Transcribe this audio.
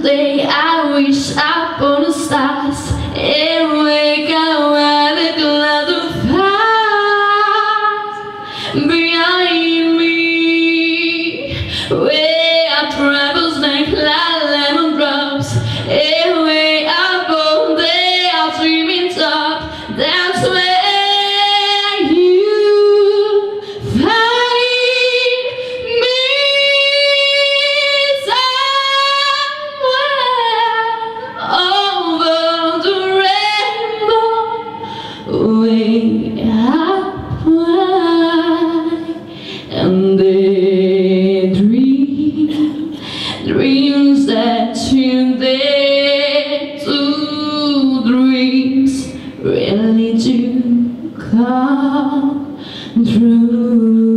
Someday I wish upon the stars and wake up with a glass of fire behind me. Where I travel like lemon drops, way I fly and they dream dreams that you dare to dreams really do come true.